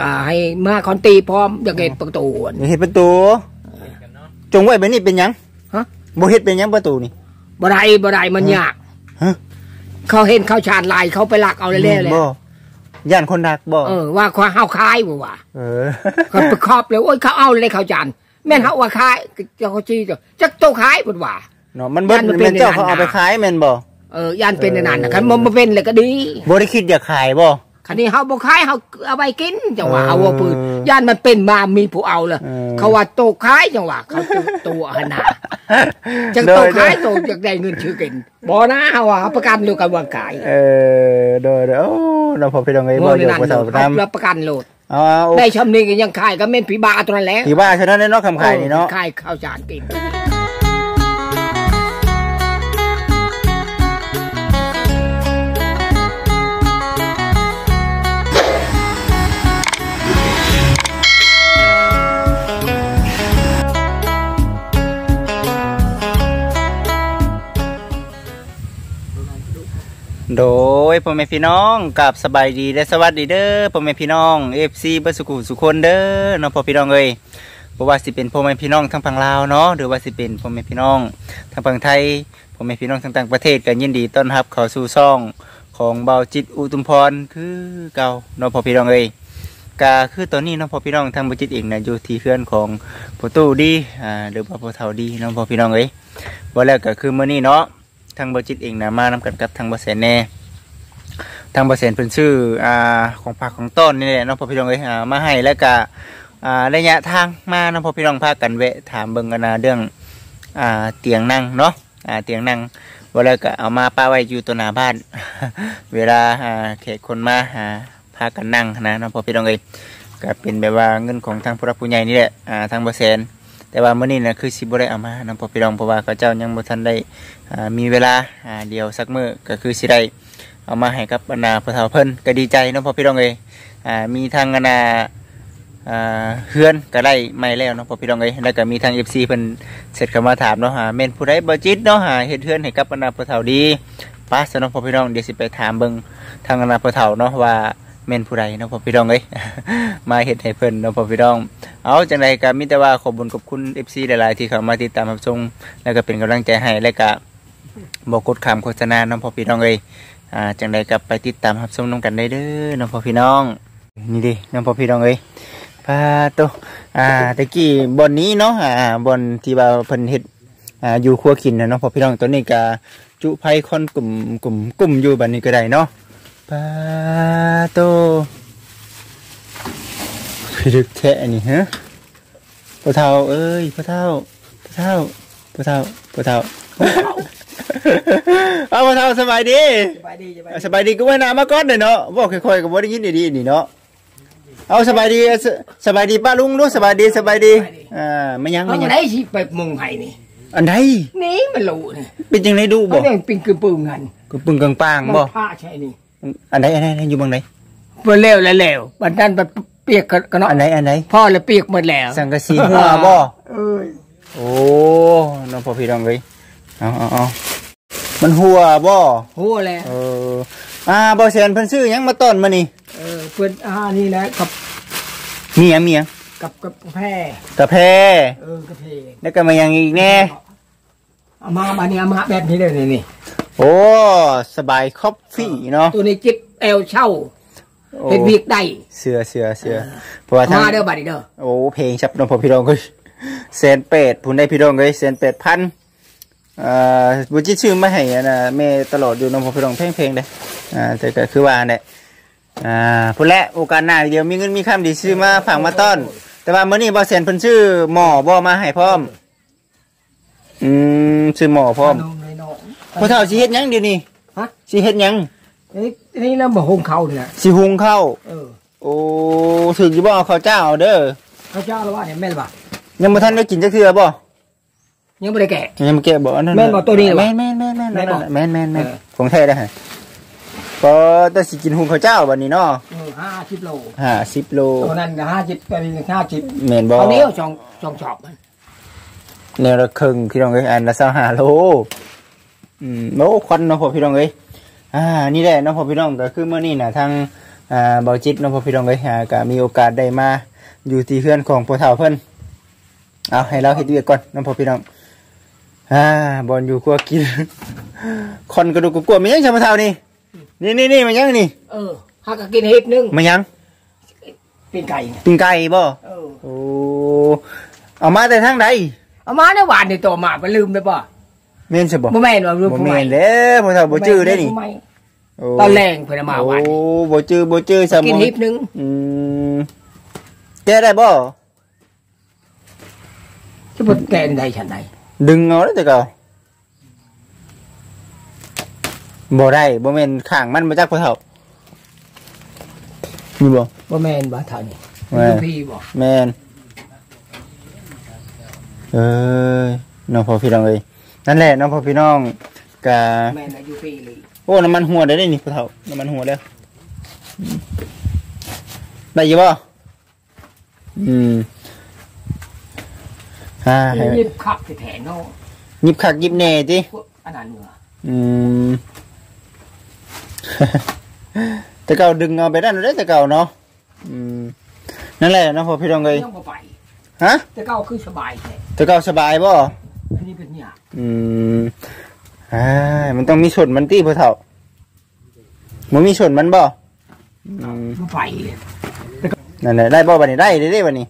ก็ให้มาคอนตีพร้อมอยากเห็นประตูอันอย่าเฮ็ดประตู จงไว้แบบนี้เป็นหยังฮะบ่เฮ็ดเป็นหยังประตูนี่ บ่ได้บ่ได้มันยากฮะ เขาเห็นเขาชาญลายเขาไปลักเอาเรื่อยๆเลยบ่ย่านคนดักบ่เออว่าควาเฮาคายบ่ว่าเออเขาไปครอบเลยโอ้ยเขาเอาเลยเขาจานแม่นเฮาว่าคายเจ้าเขาจี้เจ้าจักโตคายบ่ว่าเนาะมันเบิดย่านมันเป็นแม่นเจ้าในนั้นเขาเอาไปน่ะขายแม่นบ่เออย่านเป็นอันนั้นนะครับมันบ่เป็นเลยก็ดีบ่ได้คิดอยากขายบ่ คันนี้เฮาบ่ขายเฮาเอาไปกินจังหวะเออเอาว่าปืนย่านมันเป็นมามีผู้เอาเลยเออเขาว่าโตขายจังหวะเขาตัวตัวหันหน้าจังโตขายโตจักได้เงินชื่อกินบ่นะเฮาว่าประกันเรื่องการวางกายเออโดยโดยโอ้เราพอไปดองไอ้บ่บ่อได้ยู่นั่นบ่เท่าเอานำรับประกันโลดเอาเอาได้ชำนี้ก็ยังขายก็แม่นผีบาตัวนั้นแหละที่ว่าฉะนั้นเนาะคำขายนี่เนาะขายข้าวจานกิน โดยพ่อแม่พี่น้องกับสบายดีและสวัสดีเด้อพ่อแม่พี่น้อง FC เบ่สุขุสุคนเด้อเนาะพ่อพี่น้องเอ้ยบ่ว่าสิเป็นพ่อแม่พี่น้องทั้งฝั่งลาวเนาะหรือว่าสิเป็นพ่อแม่พี่น้องทั้งฝั่งไทยพ่อแม่พี่น้องทั้งต่างประเทศก็ยินดีต้อนรับเข้าสู่ช่องของเบาจิตอุตุมพรคือเก่าเนาะพ่อพี่น้องเอ้ยก็คือตอนนี้เนาะพ่อพี่น้องทางเบาจิตเองน่ะอยู่ที่เฮือนของพ่อตู้ดีอ่าหรือว่าพ่อเฒ่าดีเนาะพ่อพี่น้องเอ้ยบ่แล้วก็คือมื้อนี้เนาะ ทางบจิตเองนะมานำกันกับทางบแสนแน่ทางบแสนเพิ่นชื่ออ่าของผักของต้นนี่แหละน้องพ่อพี่น้องเอ้ยอ่ามาให้แล้วก็อ่าระยะทางมาน้องพ่อพี่น้องพากันแวะถามเบิ่งกันนะเรื่องอ่าเตียงนั่งเนาะอ่าเตียงนั่งว่าแล้วก็เอามาป้าไว้อยู่ตัวหน้าบ้าน เวลาอ่าแขกคนมาหาพากันนั่งนะน้องพ่อพี่น้องเอ้ยก็เป็นแบบว่าเงินของทางผู้รักผู้ใหญ่นี่แหละอ่าทางบแสน แต่ว่ามื้อนี้นะคือสิบ่ได้เอามานํพ่อพี่น้องเพราะว่าเขาเจ้ายังบ่ทันได้มีเวลาเดียวสักมื้อก็คือสิได้เอามาให้กับบรรดาผู้เฒ่าเพิ่นก็ดีใจเนาะพ่อพี่น้องเอ้ยมีทางอนาเฮือนก็ได้ใหม่แล้วเนาะพ่อพี่น้องเอ้ยแล้วก็มีทาง FC เพิ่นเสร็จเข้ามาถามเนาะหาแม่นผู้ใดบ่จิตเนาะหาเฮ็ดเฮือนให้กับบรรดาผู้เฒ่าดีป้าซะเนาะพ่อพี่น้องเดี๋ยวสิไปถามเบิ่งทางอนาผู้เฒ่าเนาะว่า แม่นผู้ใดเนาะพ่อพี่น้องเอ้ย มาเฮ็ดให้เพิ่นเนาะพ่อพี่น้อง เอาจังไดก็มีแต่ว่าขอบุญขอบคุณ FC หลายๆที่เข้ามาติดตามรับชมแล้วก็เป็นกำลังใจให้และก็บอกกดคำโฆษณาน้องพ่อพี่น้องเอ้ยอ่าจังไดก็ไปติดตามรับชมน้องกันได้เด้อน้องพ่อพี่น้อง นี่ดิน้องพ่อพี่น้องเอ้ยพาโตอ่าตะกี้บอนนี้เนาะอ่าบอนที่ว่าเพิ่นเฮ็ดอ่าอยู่ครัวขินนะเนาะพ่อพี่น้องตัวนี้ก็จุไผคอนกลุ่มกลุ่มกลุ่มอยู่บัดนี้ก็ได้เนาะ พาโตพี่ดึกแท้นี่ฮะพ่อเฒ่าเอ้ยพ่อเฒ่าพ่อเฒ่าพ่อเฒ่าพ่อเฒ่าเอาพ่อเฒ่าสบายดีสบายดีสบายสบายดีก็ไว้น้ำมาก่อนเลยเนาะบอกค่อยๆก็บ่ได้ยินดีๆนี่เนาะเอาสบายดีสสบายดีป้าลุงรู้สบายดีสบายดีอ่าไม่ยังเอาไม่ยังได้สิไปมุงให้นี่อันใดนี่มันรู้นี่เป็นจังไดดูเขาบ่เรียกปิงคือปืนเงินก็ปึงกลางปางมันบ่ผ้าใช่นี่ อันใดอันใดอันใดอยู่เบางไหนเพื่อเร็วแล้วเร็วบัดนั้นบัดเปียกกันเนาะอันใดอันใดพ่อเลยเปียกหมดแล้วสังกะสีหัวบ่เอ้ยโอ้น้องพ่อพี่น้องเลยเอาเอาเอามันหัวบ่หัวแล้วเอออ่าบ่แสนเพิ่นซื้อหยังมาต้อนมานี่เออเพื่อนอานี่นะกับมีหยังมีหยังกับกับแพร่กาแฟเออกาแฟแล้วก็มาหยังอีกแน่เอามาบานี้เอามาแบบนี้เลยนี่นี่ โอ้ สบายคอฟฟี่เนาะตัวนี้จิบเอลเช่าโอ้เฮ็ดวีกได้เสือเสือเสือเพราะว่าทางมาเด้อบัดนี้เด้อโอ้เพลงชับน้องพ่อพี่น้องเอ้ยแสนเป็ดผู้ใดพี่น้องเอ้ยแสนเป็ดพันเอ่อบุจิชื่อมาให้อะนะแม่ตลอดอยู่น้องพ่อพี่น้องเพลงๆเด้อ่าแต่ก็คือว่าเนี่ยอ่าพุ่นแหละโอกาสหน้าเดี๋ยวมีเงินมีคำดีซื้อมาฝากมาต้อน แต่ว่ามื้อนี้บ่แสนเพิ่นชื่อหมอบ่มาให้พร้อม อืมชื่อหมอพร้อมนมเลยน้อง พ่อเฒ่าสิเฮ็ดหยังเดี๋ยวนี้ฮะ สิเฮ็ดหยังนี่นี่แล้วบ่หุงเขาเนี่ยสิหุงข้าวเออโอ้ถึงสิบ่เอาข้าวเจ้าเด้อเขาเจ้าละว่าเนี่ยแม่นบ่ยังบ่ทันได้กินจักเทื่อบ่ยังบ่ได้แกะ ยังบ่แกะบ่อันนั้นแม่นบ่ตัวนี้เหรอแม่นแม่นแม่นแม่นแม่นบ่แม่นแม่นแม่นเออ ของแท้เด้อฮะก็แต่สิกินหุงข้าวเจ้าบัดนี้เนาะเออ50โล50โลตัวนั้นก็50ตัวนี้ก็50แม่นบ่เอาเดียวสองสองชอบมันแนวละครึ่งพี่น้องเอ้ยอันละ25โล อืมโอ้ควันเนาะพ่อพี่น้องเอ้ยอ่านี่แหละเนาะพ่อพี่น้องก็คือมื้อนี้น่ะทางอ่าเบาจิตเน้องพ่อพี่น้องเลยอ่าก็มีโอกาสได้มาอยู่ที่เพื่อนของพ่อเฒ่าเพิ่นเอาให้เราเฮ็ดเวียกก่อนเน้องพ่อพี่น้องอ่าบอลอยู่ครัวกินคนกระดูกกลัวมันยังชาพ่อเฒ่านี่นี่นี่นี่มันยังนี่เออหากก็กินเห็ดนึงมันยังเป็นไก่เนี่ยปิ้งไก่บ่เออโอ้เอามาแต่ทางใดเอามาในหวานในตัวมาไปลืมไปป่ะ แม่นใช่บ่บ่แม่นว่าลืมบ่ผู้ใหแม่ม่นเด้อพ่อเฒ่าบ่จื้อได้นี่ผู้ใหม่โอ้ตอนแรงเพิ่นเอามาหวานโอ้บ่จื้อบ่จื้อซะกินมองเห็ดนึงอืมแกได้บ่ จะบ่แกนใดฉันใด ดึงเอาแล้วแต่เก่าบ่ได้บ่แม่นข้างมันมาจากพ่อเฒ่ามีบ่ บ่แม่นบ่เท่านี้แม่นลูกพี่บ่แม่นเอ้ยน้องพ่อพี่น้องเอ้ย นั่นแหละน้องพ่อพี่น้องกะแม่นอายุพี่เลยโอ้น้ำมันหัวได้ได้นี่พ่อเฒ่าน้ำมันหัวแล้วอืมได้อยู่บ่อืมอ่าให้ยิบขับไปแถนเนาะหยิบคักหยิบแหน่ติพวกอันนั้นเนื้ออืม แต่เก่าดึงเอาไปได้ได้แต่เก่าเนาะอืมนั่นแหละเนาะพ่อพี่น้องเลยยังบ่ไปฮะแต่เก้าคือสบายแท้แต่เก่าสบายบ่ อืมอ่ามันต้องมีชนมันตี้พ่อเฒ่ามันมีชนมันบ่อืมมันั่นแหละได้บ่บัดนี้ได้ได้ได้บัดนี้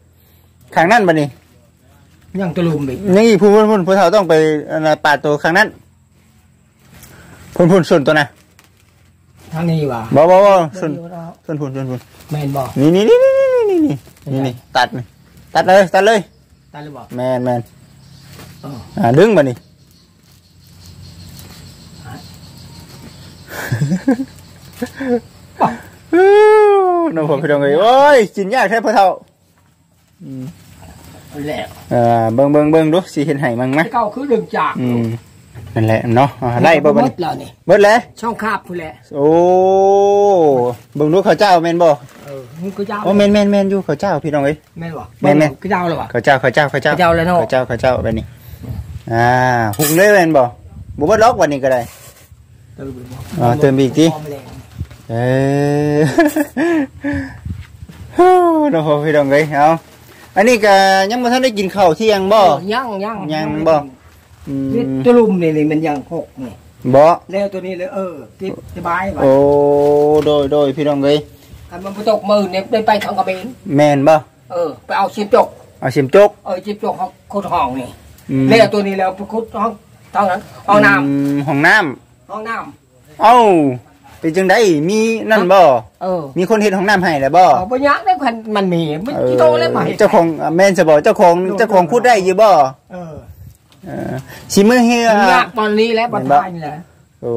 ข้างนั้นบัดนี้ยังตะลุมอีกนี่ผู้พุ่นพุ่นพ่อเฒ่าต้องไปป่าตัวข้างนั้นพุ่นพุ่นชนตัวน่ะทางนี้ว่ะบ่บ่บ่ส่วนส่วนพุ่นส่นพุ่นแม่นบ่นี่นี่นี่นี่นี่นี่นี่ตัดนี่ตัดเลยตัดเลยตัดเลยบ่แมนแมน อออ่าดึงมานี่น้องผมพี่น้องเอ้ยโอ้ยกินยากแท้พ่อเฒ่าอืมเอาแล้วอ่าเบิ่งเบิ่งเบิ่งดูสิเห็นไห้มั้งไหมแต่เก้าคือดึงจากอืมนั่นแหละเนาะอ่าไล่บ่บัดหมนี้ดแล้วนี่เบิดแล้วช่องคาบพุ่นแหละโอ้เบิ่งดูข้าวเจ้าแม่นบ่เออมึงก็เจ้าโอ้แม่นแม่นแม่นอยู่ข้าวเจ้าพี่น้องเอ้ยแม่นบ่แม่นแม่นก็เจ้าแล้วบ่ข้าวเจ้าข้าวเจ้าข้าวเจ้าข้าวเจ้าแล้วเนาะข้าวเจ้าข้าวเจ้าแบบนี้ อ่าหุงเลยแม่นบ่บ่เบิดล็อกวันนี้ก็ได้เติมอีกบ่อ่าเติมอีกทีพร้มแล้วเออฮู้น้องพ่อพี่น้องเอ้ยเอาอันนี้ก็ยังบ่ทันได้กินข้าวเที่ยงบ่เออยังยังยังบ่อืนี่มตะลุมนี่นี่มันยังหกนี่บ่แล้วตัวนี้เลยเออติดสบายบ่โอ้โดยโดยพี่น้องเอ้ยคันมันบ่ตกมือเนี่ยได้ไปทางกระเบนแม่นบ่เออไปเอาชิบจกเอาชิมจกเออชิบจกเขาขุดห้องนี่ อืม แล้วตัวนี้แล้วไปขุดห้องเท่านั้นห้องน้มห้องน้ำำห้องน้เอ้าเป็นจังได๋มีนั่นบ่ำเออมีคนเฮ็ดห้องน้ำให้แล้วบ่เอาไปยักได้พันมันมีมันเออโตแล้วมาเจ้าของอะแม่นจะบ่เจ้าของเจ้าของพูดได้อยู่บ่เออเออสิมือเฮือมันยากตอนนี้แล้วบัดท้ายนี่แหละโอ้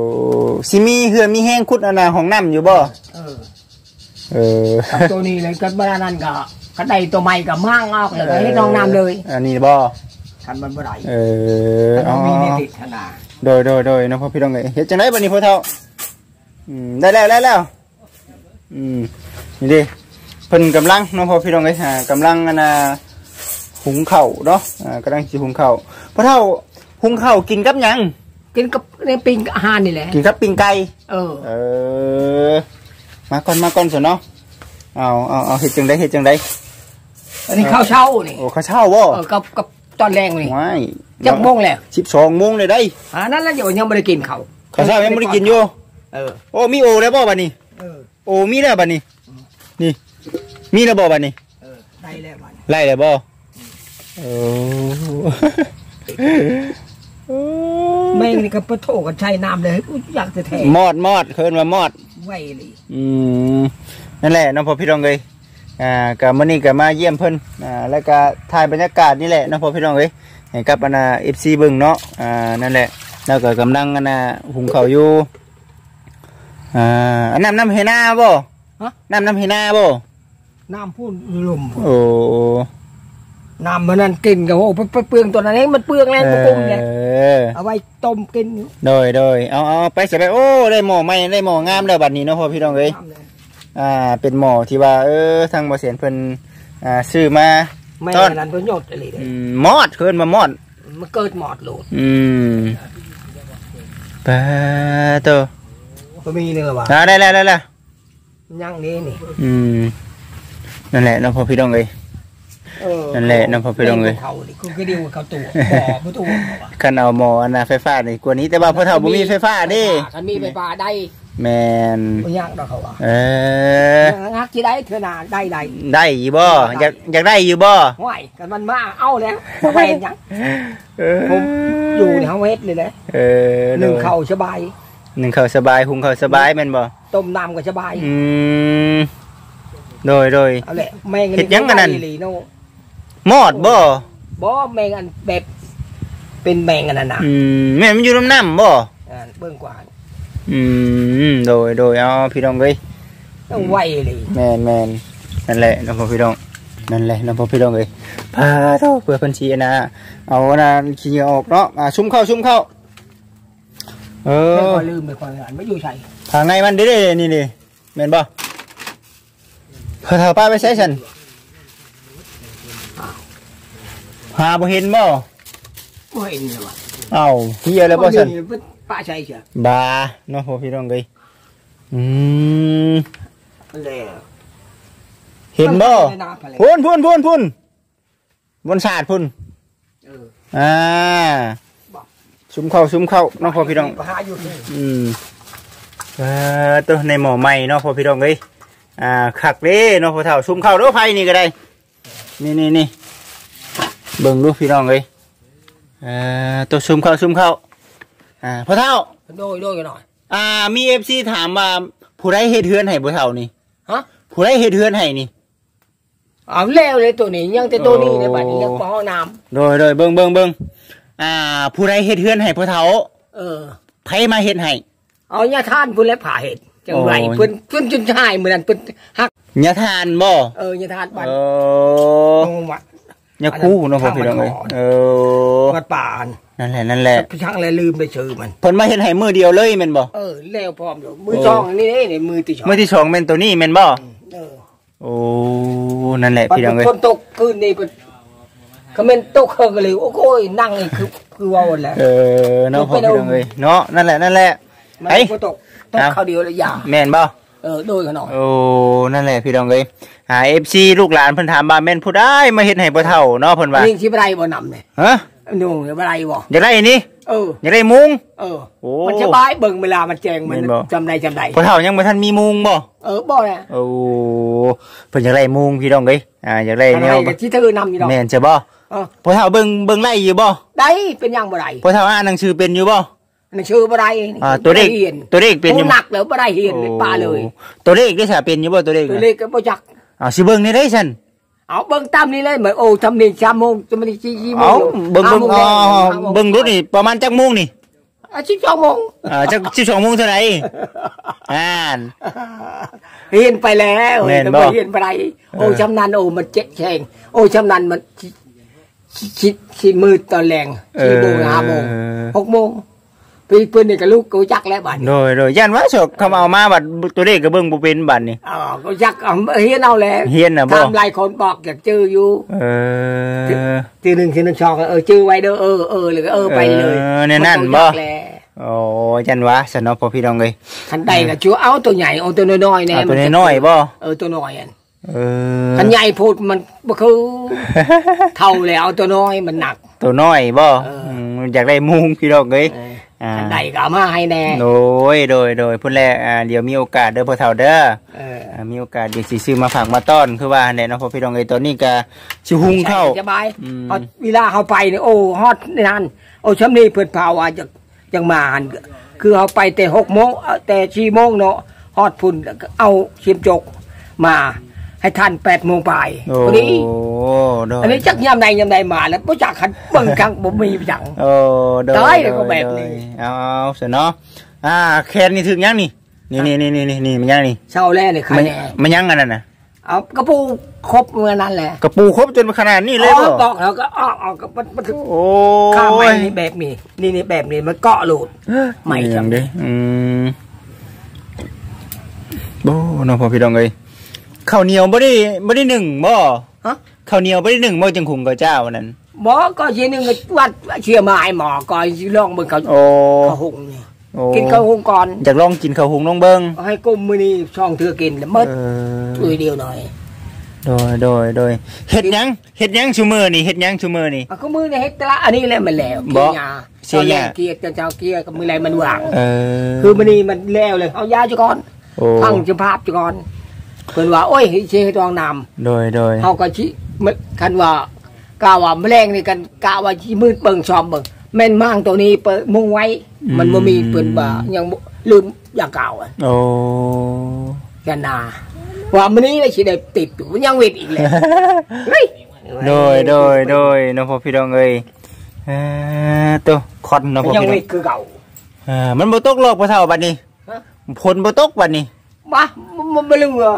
สิมีเฮือมีแห้งคุดอันน่ะห้องน้ำอยู่บ่ เออ เออกับตัวนี้เลยก็บ้านนั้นก็ก็ได้ตัวใหม่ก็มั่งออกเลยก็ให้น้องน้ำเลย อันนี้บ่ คันมันบ่ได้เออคันอ๋อมันมีในติดขนาดโดยโดยโดยน้องพ่อพี่น้องเอ้ยเฮ็ดจังไดบัดนี้พ่อเฒ่าอืมได้แล้วได้แล้วอืมนี่ดิเพิ่นกำลังน้องพ่อพี่น้องเอ้ยอ่ากำลังอันน่ะหุงข้าวเนาะอ่ากำลังสิหุงข้าวพ่อเฒ่าหุงข้าวกินกับหยังกินกับในปิ้งอาหารนี่แหละกินกับปิ้งไก่เออเออมาก่อนมาก่อนสิเนาะเอาเอาเอาเฮ็ดจังไดเฮ็ดจังไดอันนี้ข้าวเช้านี่โอ้ข้าวเช้าบ่เออกับกับ ตอนแรงนี่ว้ายจักโมงแล้ว12โมงเลยได้อ่านั่นแล้วเดี๋ยวยังไม่ได้กินเขาวข้าวเช้ายังบ่ได้กินอยู่เออโอ้มีโอแล้วบ่บัดนี้เออโอ้มีแล้วบัดนี้ นี่ มีแล้วบ่บัดนี้เออได้แล้วบัดนี้ไล่แล้วบ่โอ้แม่งนี่ก็ปะโถกันใช้น้ำเลยอุ๊ยอยากจะแทงมอดมอดเคินว่ามอดไว้เลยอืมนั่นแหละน้องพ่อพี่น้องเอ้ย อ่าก็มื้อนี้ก็มาเยี่ยมเพิ่นอ่าแล้วก็ถ่ายบรรยากาศนี่แหละน้องพ่อพี่น้องเอ้ยให้กับอันน่ะ FC เบิ่งเนาะอ่านั่นแหละแล้วก็กำลังอันน่ะหุงข้าวอยู่อ่าอันน้ำน้ำเฮนาบ่ฮะ น้ำน้ำเฮนาบ่น้ำพูนลมโอ้ น้ำมันนั่นกินกับโอ้ไปเปลืองตัวนั้นเองมันเปลืองแรงกุ้งเนี่ยเออเอาไว้ต้มกินโดยโดยเอาเอาไปเสียไปโอ้ได้หมอใหม่ได้หมองามแล้วบัดนี้เนาะพ่อพี่น้องเอ้ยน้ำเลย อ่าเป็นหมอที่ว่า เออทางบ่เสียนเพิ่นอ่าซื้อมาแม่ต้นนั่นประโยชน์อะไรเลยอืมมอดเคินมามอดมันเกิดหมอดโหลดอืมปะโตก็มีเนื้อว่ะอ่าได้แล้วได้แล้วยังนี่นี่อืมนั่นแหละเนาะพ่อพี่น้องเอ้ยเออนั่นแหละน้ำพอพี่น้องเอ้ยเขาดิคือก็ดีกว่าเขาตัวบ่ประตูเขาว่าคันเอาหมออันน่ะไฟฟ้านี่กว่านี้แต่ว่าพ่อเฒ่าบ่มีไฟฟ้าเด้คันมีไฟฟ้าได้ แม่นบ่ยากดอกเขาว่าเอองักที่ได้เทื่อหนาได้ได้ได้อยู่บ่อยากอยากได้อยู่บ่ห้วยกันมันมาเอาแล้วบ่ไปเห็นหยังเออผมอยู่ในห้องเฮ็ดเลยนะเออหนึ่งเข้าวสบายหนึ่งข้าวสบายหุงข้าวสบายแม่นบ่ต้มน้ำก็สบายอืมโดยโดยเอาแหละแมงเฮ็ดหยังกันนั่นบ่ไปอีหลีโมอดบ่บ่แมงอันแบบเป็นแมงอันนั้นน่ะอืมแม่นมันอยู่น้ำน้ำบ่อ่าเบิ่งกว่า อืมโดยโดยเอาพี่น้องเอ้ยต้องไวเลยแม่นแม่นนั่นแหละน้องพ่อพี่น้องนั่นแหละน้องพ่อพี่น้องเอ้ยพาเท่าเพื่อเพิ่นสิอันนะเอาอันน่ะขี้เหงื่อออกเนาะอ่าชุ่มเข้าชุ่มเข้าเอไม่อค่อยลืมไม่ค่อยอ่านไม่อยู่ใช่ทางไงมันเด้ๆนี่นี่แม่นบ่เพิ่นเอาป้าไปใช้ฉันหาบ่เห็นบ่บ่เห็นเลยว่ะเอ้าเฮียแล้วบ่ซั่นเดี๋ยวนี้ ป้าใช่เชียวบาเนาะพ่อพี่น้องเอ้ยอืมแล้วเห็นบ่ในนาพะเลยพุ่นพุ่นพุ่นพุ่นบนศาสตร์พุ่นเอออ่าบอกซุ้มเข้าซุ้มเข้าเนาะพ่อพี่น้องไปหาอยู่นี่อืมเอ่อตัวในหมอใหม่เนาะพ่อพี่น้องเอ้ยอ่าขักเด้เนาะพ่อเฒ่าซุ้มเข้าเด้อไผนี่ก็ได้นี่นี่นี่เบิ่งดูพี่น้องเอ้ยเอ่อตัวซุ้มเข้าซุ้มเข้า อ่าพ่อเฒ่าโดยโดยกันหน่อย อ่า มี FC ถามว่าผู้ใดเฮ็ดเฮือนให้พ่อเฒ่านี่ฮะผู้ใดเฮ็ดเฮือนให้นี่เอาแล้วเลยตัวนี้ยังแต่ตัวนี้ในบัดนี้โอ้ยังบ่ห้องน้โดยโดยเบิ่งเบิ่งเบิ่งอ่า ผู้ใดเฮ็ดเฮือนให้พ่อเฒ่าำเออไผมาเฮ็ดให้เอาญาท่านพุ่นและผ่าเห็ดจังไรโอ้ยเพิ่นเพิ่นจนชายเหมือนนั้นเพิ่นฮักยาทานบ่เออญาท่านบ้านเออตรงวัด ยาคู่เนาะพ่อพี่น้องเอ้ยทางมันก่อนเออวัดป่านนั่นแหละนั่นแหละพี่ช่างเลยลืมไปชื่อมันเพิ่นมาเฮ็ดให้มือเดียวเลยแม่นบ่เออแล้วพร้อมอยู่มือจองนี่นี่นี่มือที่สองมือที่สองแม่นตัวนี้แม่นบ่เออโอ้นั่นแหละปัดพี่น้องเอ้ยฝนตกคืนนี้เพิ่นเขาเม่นตกเฮก็เลยโอ้โหนั่งนี่คือคือเว่าแหละเออเนาะพ่อพี่น้องเอ้ยเนาะนั่นแหละนั่นแหละมันเฮ้ยฝนตกตกครับเขาวเดียวแล้วยาแม่นบ่ เออโดยกันหน่อยโอ้นั่นแหละพี่น้องเอ้ยหา FC ลูกหลานเพิ่นถามว่าแม่นผู้ใดมาเฮ็ดให้บ่เฒ่าเนาะเพิ่นว่านี่สิบ่ได้บ่นำเนี่ยฮะนุ่งบ่ได้บ่อยากได้อันนี้เอออยากได้มุ้งเออโอ้มันสบายเบิ่งเวลามันแจงมันแม่นบ่จำได้จำได้พ่อเฒ่ายังบ่ทันมีมุ้งบ่เออบ่เนี่ยโอ้เพิ่นอยากได้มุงพี่น้องเอ้ยอ่าอยากได้อะไรแนวกับที่เธอนำอยู่ดอกแม่นใช่บ่เออพ่อเฒ่าเบิ่งเบิ่งไล่อยู่บ่ได้เป็นยังบ่ได้พ่อเฒ่าอ่านหนังสือเป็นอยู่บ่ หนังชื่อบ่ได้อ่าตัวเลขบ่ได้เรียนตัวเลขเป็นอยู่ผู้หนักแล้วบ่ได้เรียนเลยป้าเลยโอ้ตัวเลขได้ซะเป็นอยู่บ่ตัวเลขตัวน่ะเลขก็บ่จักอ่าสิเบิ่งได้ได้ซั่นเอาเบิ่งตามนี้เลยเหมือนโอ้ทำนี่3โมงจะมันกี่กี่โมเอ้างเบิ่งเบิ่งห้าอ๋อโมห้าโมเบิ่งดูนี่ประมาณจักโมงนี่อะ12โมงอ่าจัก12โมงเท่าไหร่อ่านเรียนไปแล้วแม่นบ่แต่เรียนไปได้โอ้เออชำนาญโอ้มันเจ๊แข่งโอ้ชำนาญมันชิชิชิชิมืดตอนแรงสี่โมงห้าโมงหกโมง พี่เพื่อนนี่กับลูกกูจักแล้วบัดนี้โดยโดยย่านว่าสกคำเอามาบัดตัวเลขก็เบิ่งบ่เป็นบัดนี่อ๋อกูจักเอาเฮียนเอาแล้วเฮียนน่ะบ่ทำหลายคนบอกอยากเจออยู่เออทีหนึ่งทีหนึ่งชองเออชื่อไว้เด้อเออเออเลยก็เออไปเลยเออเนี่ยนั่นมับ่ก็ยากแหละโอ้ยันวะสนอพอพี่น้องเอ้ยคันใดก็ชัวเอาตัวใหญ่เอาตัวน้อยๆแน่เอาตัวมัจะน้อยๆบ่เออตัวน้อยอันเออคันใหญ่พูดมันบ่คือเท่าแล้วเอาตัวน้อยมันหนัก ตัวน้อยบ่เอออืมอยากได้มุงพี่น้องเอ้ย เอออ่าคันใดก็เอามาให้แน่โดยโดยโดยพุ่นแรกอ่าเดี๋ยวมีโอกาสเด้อพ่อเฒ่าเด้อเอออ่ามีโอกาสเดี๋ยวสิซื้อมาฝากมาต้อนคือว่าแน่เนาะพ่อพี่น้องเอ้ยตอนนี้ก็สิหุงเข้าวใช่สบายอืมพอเวลาเขาไปเนี่ยโอ้ฮอตนั่นโอ้ช้ำนี่เพิ่นพาว่าจะยังมาหันคือเขาไปแต่หกโมงเอ่อแต่สี่โมงเนาะฮอตพุ่นเอาเชียมจกมา ให้ทันแปดโมงไปโอ้พอดีโดยอันนี้จักยามใดยามใดมาแล้วบ่จักขันเบิ่งครั้งบ่มีจังโอ้โดยตายแล้วก็แบบนี้โดยเอาเอาเสร็จเนาะอ่าแคนนี่ถึงยังนี่นี่นี่นี่นี่นี่มันยังนี่เช้าแรกนี่ใครมันแน่มันยังอันนั้นน่ะเอากระปูครบเมื่อนั้นแหละกระปูครบจนขนาดนี้เลยอ๋บ่อบอกแล้วก็อ้อออกก็มันมันโอ้ข้ามไม้ยนี่แบบนี้นี่นี่แบบนี้มันเกาะหลุดไม่อจำย่างเด้อืมโอ้น้องพ่อพี่น้องเอ้ย ข้าวเหนียวบ่ได้บ่ได้หนึ่งบ่ฮะข้าวเหนียวบ่ได้หนึ่งบ่จังคุงกับเจ้าวันนั้นหมอก็ทีหนึงก็วัดเชื่อมาไอ้หมอก็สิลองเบิ่งเขาโอ้เขาหุงนี่โอ้กินข้าวหุงก่อนอยากลองกินข้าวหุงน้องเบิ่งให้กุ้มมื้อนี้ช่องเธอกินแล้วหมดเอออุ้ยเดียวหน่อยโดยโดยโดยเฮ็ดหยังเฮ็ดหยังชูมือนี่เฮ็ดหยังชูมือนี่อะก็มือในเฮ็ดตะละอันนี้แหละมันแล้วบ่เกียร์ยาเสียยาตอนแรกเกียร์จะเจ้าเกียร์กับมือไรมันวางเออคือมื้อนี้มันแล้วเลยเอายาจุก่อนโอ้พังจุภาพจุก่อน เพิ่นว่าโอ้ยเชยตองนำโดยโดยเฮาก็ชิมันคันว่ากาว่าแมลงนี่กันกาว่าสิมืดเบิ่งชอมเบิ่งแม่นมางตัวนี้เปิดมุงไว้ มันบ่มีเพิ่นว่ายังบ่ลืมอย่างเก่าอะโอ้กันนาว่ามื้อนี้เลยสิได้ติดอยู่ยังเวทอีกแล้วเฮ้ยโดยโดยโดยน้องพ่อพี่น้องเอ้ยเอ่อตัวคอนน้องพ่อยังพี่น้เวองทคือเก่าเอ่อมันบ่ตกโลกบ่เท่าบัดนี้ฮะผลบ่ตกบัดนี้ มามันบ่ลืมเหรอ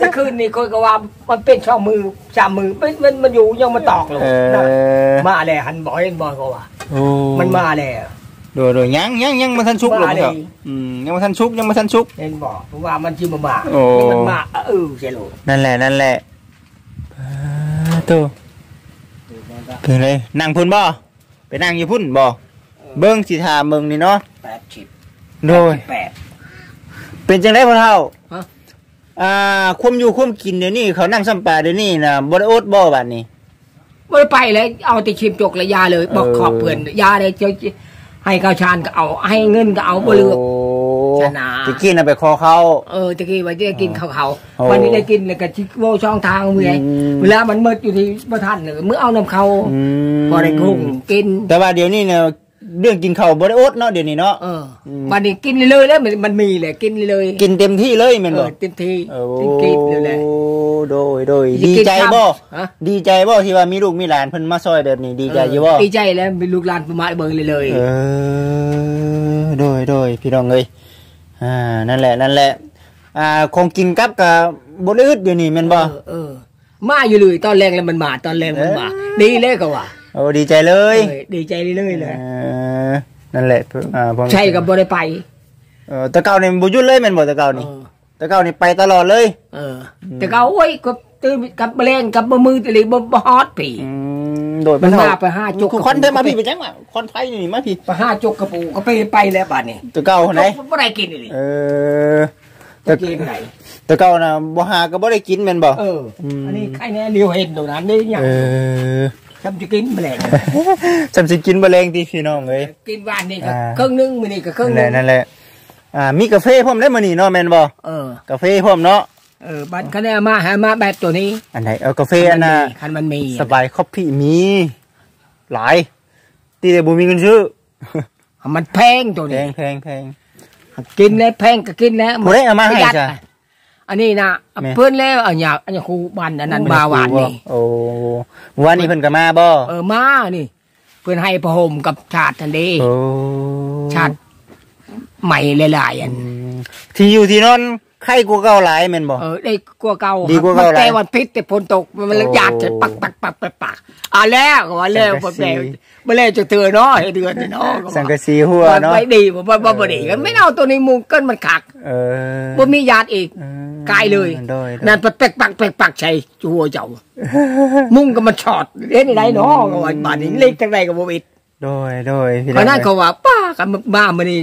แต่คืนนี้คนก็ว่ามันเป็นช่องมือสามมือมันมันมันอยู่ยังมาตอกเลยเอนะอมาแล้วหันบ่อยเห็นบ่อยก็ว่าโอ้มันมาแล้วโดยโดยยังยังยังบ่ทันชุกหรอกว่าเลยเถอะอืมยังบ่ทันชุกยังบ่ทันชุกเห็นบ่เพราะว่ามันสิมามาโอ้มันมาเออใช่ลูกนั่นแหละนั่นแหละเอ่อตัวเป็นไรนั่งพุ่นบ่ไปนั่งอยู่พุ่นบ่เบิ่งสิถามเบิ่งนี่เนาะแปดสิบโดยแปด เป็นจังได๋พ่อเฒ่าฮะ อ่าความอยู่ความกินเดี๋ยวนี้เขานั่งซ้ำปลาเดี๋ยวนี้น่ะบ่ได้อดบ่บัดนี้ ไม่ได้ไปเลยเอาแต่ชิมจกและยาเลยบอกเออ ขอบเพื่อนยาเลยเจ้าให้ข้าวชานก็เอา ให้เงินก็เอาบ่เลือก โชนะ ตะกี้น่ะไปคอเขา เออตะกี้ว่าจะได้กินข้าวเขาโอ้วันนี้ได้กินเลยกับชิโวช่องทางเมื่อยอืม เวลามันมืดอยู่ที่ประทันเนี่ยเมื่อเอาน้ำเขาอืมพอได้กุ้งกินแต่ว่าเดี๋ยวนี้เนี่ย เรื่องกินข้าวบ่ได้อดเนาะเดี๋ยวนี้เนาะเอออมวันนี้กินเลยๆแล้วมันมันมีเลยกินเลย กินเต็มที่เลยแม่นเอบ่อเต็มที่โอ้กินกินเลยแหละโดยโดยจะดีกินใจบ่ฮะดีใจบ่ที่ว่ามีลูกมีหลานเพิ่นมาซอยแบบนี้ดีใจอยู่บ่ดีใจแล้วเป็นลูกหลานประมาณเบิ่งเลยเลยเออโดยโดยพี่น้องเอ้ยอ่านั่นแหละนั่นแหละ อ่าคงกินกับกับบ่ได้อึดเดี๋ยวนี้แม่นบ่เออเออมาอยู่เลยตอนแรงแล้วมันมาตอนแรงมันมาเออดีเลยก็ว่าโอ้ดีใจเลยเออดีใจเลยเลยเลยเออนั่นแหละอ่าพ่อแม่ใช่กับบ่ได้ไป เออแตะเก่านี่บ่หยุดเลยแม่นบ่แตะเก่านี่เออ แตะเก่านี่ไปตลอดเลย เออ แต่ก็โอ้ยก็ตื่นกับแรงกับบ่มือตะลิบ่บ่ฮอดปีอืมโดยมันเท่มาไปห้าจุก คอนเทนมาพี่ไปจังว่ะคอนไทยนี่มาพี่ไปห้าจกกระปูก็ไปไปแล้วบัดนี้แตะเก่าไหนบ่ได้กินเลยเออจะกินไหนแตะเก่าน่ะบ่หาก็บ่ได้กินแม่นบ่ เอออ ม อันนี้ใครแน่เดียวเห็นตรงนั้นนี่หยังเออ ทำจะกินแมลงจำสิกินแมลงที่พี่น้องเอ้ยกินวันนี้ก็อ่าครึ่งนึงมื้อนี้ก็ครึ่งนั่นนึแหละงนั่นแหละอ่ามีกาแฟพร้อมได้มื้อนี้เนาะแม่นบ่เออกาแฟพร้อมเนาะเออบัดคะแนนมาหามาแบบตัวนี้ อันไหนเอากาแฟอันน่ะคันมันมีสบายคอฟฟี่มี หลาย ตีแต่บ่มีเงินซื้อมันแพงตัวแพนี้งแพงแพงกินแล้วแพงก็กินแล้วผู้ใดเอามาให้ประยัดจ้ะ อันนี้นะแม่เพื่อนแล้วอันนี้อันนี้ครูบันอันนั้นบาหวานนี่โอ้วันนี้เพิ่นก็มาบ่เออมานี่ เพื่อนให้ประหมกับชาติทันเดีโอ้ชาติใหม่หลายๆอันอืมที่อยู่ที่นอน ไข้กว่าเก่าหลายแม่นบ่เออได้กลัวเก่าดีกว่าเก่าหลายแต่วันพิษแต่ฝนตกมันเลยโอ้หยาดจะปักปักปักปักปักอะแล้วก็ว่าแล้วสังกะสีบ่แล้วบ่แล้วจะเตือนเนาะให้เดือนนี่เนาะก็ว่าสังกะสีหัวเนาะไม่ดีบ่บ่บ่บ่ดีกันไม่เอาตัวนี้มุงเกินมันขักเออบ่มีญาติอีกอืมกายเลยโดยโดยนั่นเป็กปักเป็กปักใช่หัวเจ้ามุ่งก็มันช็อตเล่นไรเนาะก็ว่าบาดนี้เล็กจังไรก็บ่วิดโดยโดยพี่เพราะนั้นเขาว่าป้ากันบ้ามันนี่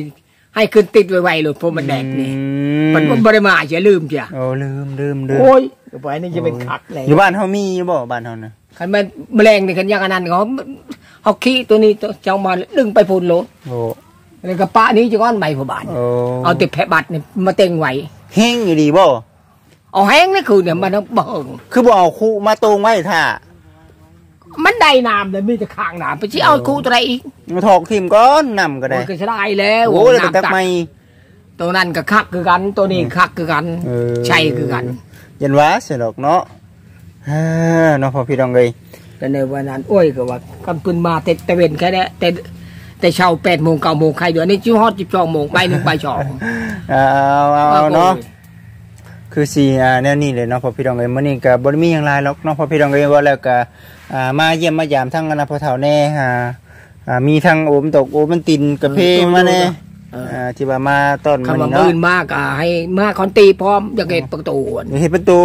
ให้ขึ้นติดไวๆเลยเพราะมันแดกนี่อืมันบ่ได้มาเสียลืมจ้ะโอ้ลืมลืมลืมโอ้ยก็ไปนี่จะเป็นคักเลยอยู่บ้านเฮามีอยู่บ่บ้านเฮานะคันมันแมลงนี่คันอยังอันนั้นเขาเขาขี้ตัวนี้ตัวเจ้ามาดึงไปพุ่นโลดโอ้แล้วก็ป้านี้จะก้อนใบผู้บานโอ้เอาติดแผลบัตรนี่มาเต็งไว้แห้งอยู่ดีบ่เอาแห้งนี่คือเนี่ยมันต้องเบิ่งคือบ่เอาคู่มาตรงไว้ท่า มันได้น้ำเลยมีแต่ข้างน้ำไปสิเอาคู่ตัวใดอีกมาถอกทิ่มก่อนนํก็ได้โอ้ยก็จะได้แล้วโอ้แล้วก็น้ำตักไม่ตัวนั้นก็คักคือกัน ตัวนี้คักคือกันเออใช่คือกัน ยันว่าสิดอกเนาะเฮ้อเนาะพ่อพี่น้องเอ้ยแต่ในวันนั้นโอ้ยก็ว่ากันปืนมาแต่แต่เว้นแค่นี้แต่แต่เช้าแปดโมงเก้าโมงใครเดือนนี้จิ้วฮอดจิบสองโมงไปหนึ่งไปสองเอาเอาเอาเนาะ คือสีอ่าแนวนี้เลยเนาะพอพี่น้องเอ้ยมื้อนี้ก็บ่ได้มีหยังหลายหรอกเนาะพอพี่น้องเอ้ยว่าแล้วก็อ่ามาเยี่ยมมายามทั้งอนาพ่อเฒ่าแน่อ่าอ่ามีทั้งโอมตกโอมันตินกระเพมาแน่เอออ่าที่ว่ามาต้อนคำมื้อว่านี้ปืเนาะนมากอะให้มาคอนตีพร้อมอยากเห็นประตูอะนี่เฮ็ดประตู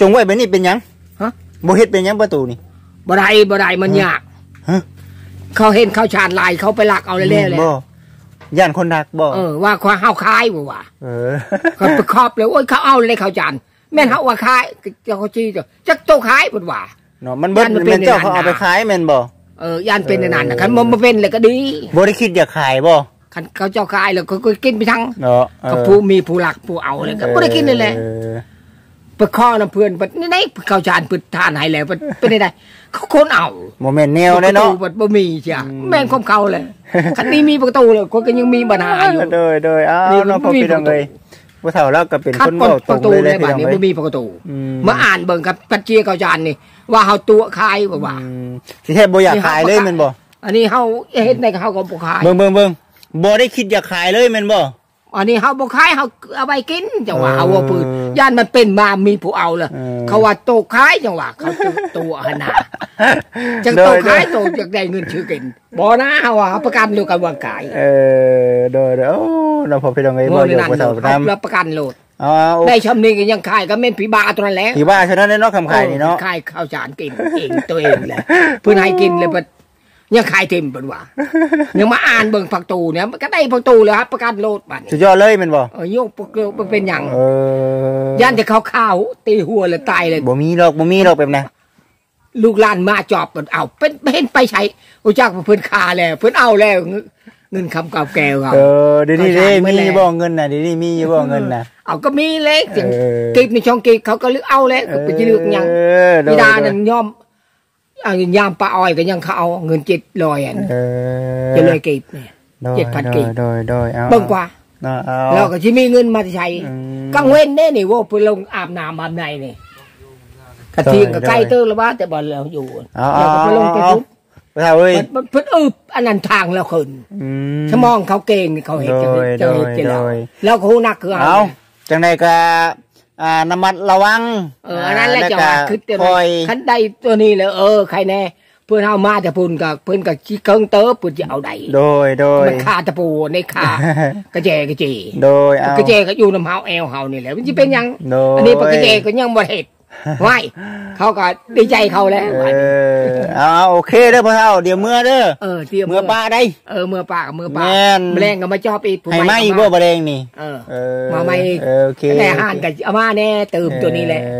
จงไว้แบบนี้เป็นหยังฮะบ่เฮ็ดเป็นหยังประตูนี่บ่ได้บ่ได้มันยากฮะเขาเห็นเขาชาญลายเขาไปลักเอาเรื่อยๆเลยบ่ ย่านคนดักบ่เออว่าความเฮาคายบ่ว่าเออเขาไปครอบเลยโอ้ยเขาเอาเลยเขาจานแม่นเฮาว่าคายเจ้าเขาจี้เจ้าจักโตคายบ่ว่าเนาะมันเบิดย่านมันเป็นแม่นเจ้าในนั้นเขาเอาไปน่ะขายแม่นบ่เออย่านเป็นในนั้นนะคันมันบ่เป็นเลยก็ดีบ่ได้คิดอยากขายบ่คันเขาเจ้าคายแล้วก็ก็กินไปทั้งเนาะเออก็ผู้มีผู้หลักผู้เอาเลยก็บ่ได้กินเลยแหละ เออไปข้อน้ำเพื่อนบัดนี่ได้เขาจานเปิดทานให้แล้วบัดเป็นได้ เขาคนเอาบ่แม่นแนวได้เนาะประตูบัดบ่มีเสียอืมแม่นคมเขาเลยคันนี้มีประตูเลยคนก็ยังมีปัญหาอยู่โดยโดยอ้านี่วเนาะมันพ่อมีพี่น้องประตูเอ้ยผู้เฒ่าเราก็เป็นคัคดนปเว้าตปรงระตูเลยในนะพี่บ้านน้องนี้เอ้ยบ่มีประตูอืมมาอ่านเบิ่งกับปัจเจียเขาจานนี่ว่าเฮาตัวคายบ่ว่าอืมสิแท้บ่อยากขายเลยแม่นบ่อันนี้เฮาเฮ็ดในเฮาก็บ่ขายเบิ่งเบิ่งเบิ่งบ่ได้คิดอยากขายเลยแม่นบ่ อันนี้เฮาบ่ขายเฮาเอาไปกินจังหวะเออเอาว่าปืนย่านมันเป็นมามีผู้เอาล่ะเออเขาว่าโตขายจังหวะเขาตัวตัวหั่นน่ะจังโดโตยขายโตจากได้เงินชื่อกินบ่นะเฮาว่าเฮาประกันเดียวกันว่ากายเออโดยโดยโอ้เนาะพ่อพี่น้องเอ้ยบ่บ่อยากนั่นผู้โลเฒ่าดนํเอารับประกันโลดอ๋อโอได้ชำนี้ก็ยังขายก็แม่นผีบาตัวนั้นแหละที่ว่าฉะนั้นเนาะคำขายนี่เนาะขายข้าวสารกินเองตัวเองแหละเพิ่นให้กินเลยเพิ่น ยังขายเต็มเพิ่นว่ายังมาอ่านเบิ่งผักตูเนี่ยมันก็ได้ผักตูเลยครับประกันโลดบัดสุดยอดเลยแม่นบ่เออโยกเกิดมันเป็นหยังเออย่านที่เขาข้าวตีหัวเลยตายเลยบ่มีหรอกบ่มีหรอกแบบนั้นลูกหลานมาจอบมันเอาเป็นเห็นไปใช้รู้จักว่าเพิ่นคาแล้วเพิ่นเอาแล้ว เงินเงินคำเก่าแก่เขาเออเดี๋ยวนี้ก็เด้ใช่ไม่มีแล้วบ่เงินน่ะเดี๋ยวนี้มีอยู่บ่เงินน่ะเอาก็มีเล็กอย่างเออกีบในช่องกีบเขาก็เลือกเอาแล้วก็ไปจะเลือกหยังเออโดพิยดาโดยนั่นยอมเอายามปลาอ้อยก็ยังเขาเอาเงินเจ็ดร้อยอันเออจะเลยกีบเนี่ยโดยเจ็ดพันกีบโดยโดยเอาเบิ่งกว่าเอาเอาเราก็จะมีเงินมาใช้อืมกลางเว้นเน่นี่ว่าไปลงอาบน้ำอาบในนี่กระเทียงกับได้ไก่เตอร์แล้วว่าแต่บ่เราอยู่เอาเราก็ไปลงไปเอาทุบผู้เฒ่าเอ้ยมันมันเพิ่นอึบอันนั้นทางแล้วขึ้นอืมสมองเขาเก่งนี่เขาเห็นจะโดยจะเห็นจะแล้วโดยแล้วเขานักคือเอาจังไดก็ อ่าระมัดระวัง เอออันนั้นแหละจะก็ว่าคือตัวคอยคันใดตัวนี้เลยเออใครแน่เพื่อนเอามาแต่พุ่นกับเพื่อนกับขี้เคิงเตอเพื่อนจะเอาใดโดยโดยมันคาตะปูในคากระเจกระเจโดยเอากระเจก็อยู่น้ำเฮาแอวเฮานี่แหละมันจะเป็นหยังโดยอันนี้ปกระเจก็ยังบ่เห็ด ไว้เขาก็ดีใจเขาแล้วเออเอาเอาโอเคเด้อพ่อเฒ่าเดี๋ยวเมื่อเด้อเออเตรียมเมื่อป้าได้เออเมื่อปลากับเมื่อปลาแม่นแมลงก็มาจอบอีกผู้ให้ไหมก็บ่บะเรงนี่เออเออมาไหมอีกเออโอเคแต่ห่านกับเอามาแน่เติมตัวนี้แหละเอ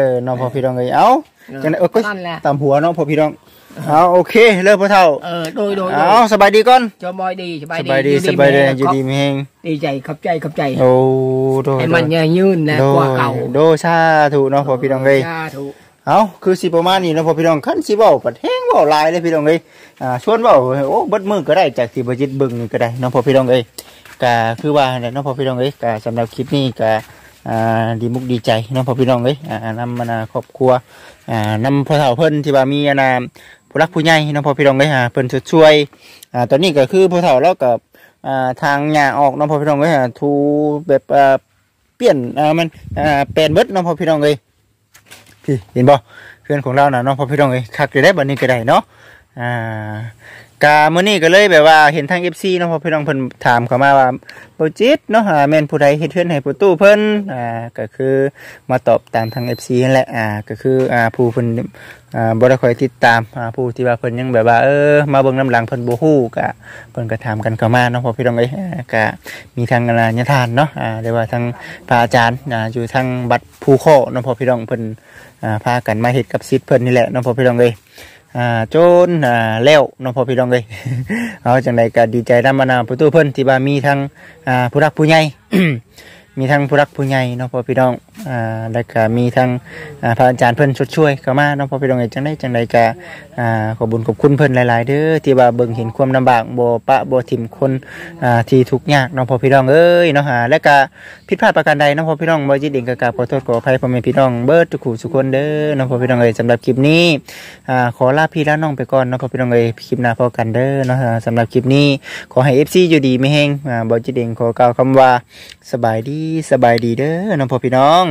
อน้องพ่อพี่น้องเอ้ยเอ้าเออจังได๋เออก็นั่นแหละตามหัวเนาะพ่อพี่น้อง เอาโอเคเลิกพ่อเฒ่าเออโดยโดยโดเอายสบายดีก่อนจบอยดีสบายสดีบายดีอสบายดีแม่อยู่ดีมีแฮงดีใจขับใจขับใจโอ้โดยให้มันยืนยืนนะโดกว่ายเก่าโดยสาธุเนาะพ่อพี่น้องเอ้ยสาธุเอาคือสิประมาณนี้เนาะพ่อพี่น้องคันสิเว้าปัดแฮงเว้าหลายเลยพี่น้องเอ้ยอ่าชวนเว้าโอ้เบิดมือก็ได้จากที่บ่จิตเบิ่งนี่ก็ได้เนาะพ่อพี่น้องเอ้ยก็คือว่าเนี่ยเนาะพ่อพี่น้องเอ้ยก็สำหรับคลิปนี้ก็อ่าดีมุกดีใจเนาะพ่อพี่น้องเอ้ยอ่านำมานาครอบครัวอ่านำพ่อเฒ่าเพิ่นที่ว่ามีอานา ผู้รักผู้ใหญ่เนาะพ่อพี่น้องเอ้ยฮะเพิ่นช่วยอ่าตอนนี้ก็คือผู้เฒ่าเรากับอ่าทางหญ้าออกเนาะพ่อพี่น้องเอ้ยฮะทูแบบอ่าเปลี่ยนอ่ามันอ่าแปลนเบิดเนาะพ่อพี่น้องเลยพี่เห็นบ่เพื่อนของเราน่ะเนาะพอพี่น้องเลยคักจะได้บัดนี้ก็ได้เนาะอ่า กามื้อนี้ก็เลยแบบว่าเห็นทาง FC เนาะพอพี่น้องเพิ่นถามเข้ามาว่าโบ่จิตเนาะแม่นผู้ใดเฮ็ดเฮือนให้ประตูเพิ่นอ่าก็คือมาตอบตามทาง FC นั่นแหละอ่าก็คืออ่าผู้เพิ่นอ่าบ่ได้คอยติดตามอ่าผู้ที่ว่าเพิ่นยังแบบว่าเออมาเบิ่งน้ำหลังเพิ่นบ่ฮู้ก็เพิ่นก็ถามกันเข้ามาเนาะพอพี่น้องเอ้ยก็มีทางอนาญทานเนาะอ่าเรียกว่าทางพระอาจารย์อ่าอยู่ทางบัดภูโคเนาะพอพี่น้องเพิ่นอ่าพากันมาเห็ดกับซิดเพิ่นนี่แหละเน้องพ่อพี่น้องเลย อ่าจนอ่าแล้วน้องพ่อพี่น้องเลยเอาจังไดก็ดีใจนำมานาประตูเพิ่นที่ว่ามีทั้งอ่าผู้รักผู้ใหญ่ มีทั้งผู้รักผู้ใหญ่น้องพ่อพี่น้องอ่าแล้วก็มีทั้งอ่าพระอาจารย์เพิ่นชดช่วยเข้ามาน้องพ่อพี่น้องเอ้ยจังไดจังใดก็อ่าขอบุญขอบคุณเพิ่นหลาย ๆ เด้อที่ว่าเบิ่งเห็นความลำบากบ่ปะบ่ทิมคนอ่าที่ทุกข์ยากน้องพ่อพี่น้องเอ้ยเนาะฮะแล้วก็ผิดพลาดประการใดน้องพ่อพี่น้องบ่จิตเองก็กราบขอโทษขออภัยพ่อแม่พี่น้องเบิดทุกคู่ทุกคนเด้อน้องพ่อพี่น้องเอ้ยสำหรับคลิปนี้อ่าขอลาพี่ลาน้องไปก่อนน้องพ่อพี่น้องเอ้ยคลิปหน้าพอกันเด้อเนาะอ่าสำหรับคลิปนี้ขอให้ FC อยู่ดีไม่แห้งอ่าบ่จิตเองขอกล่าวคำว่าสบายดีสบายดีเด้อน้องพ่อพี่น้อง